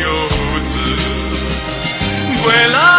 游子归来。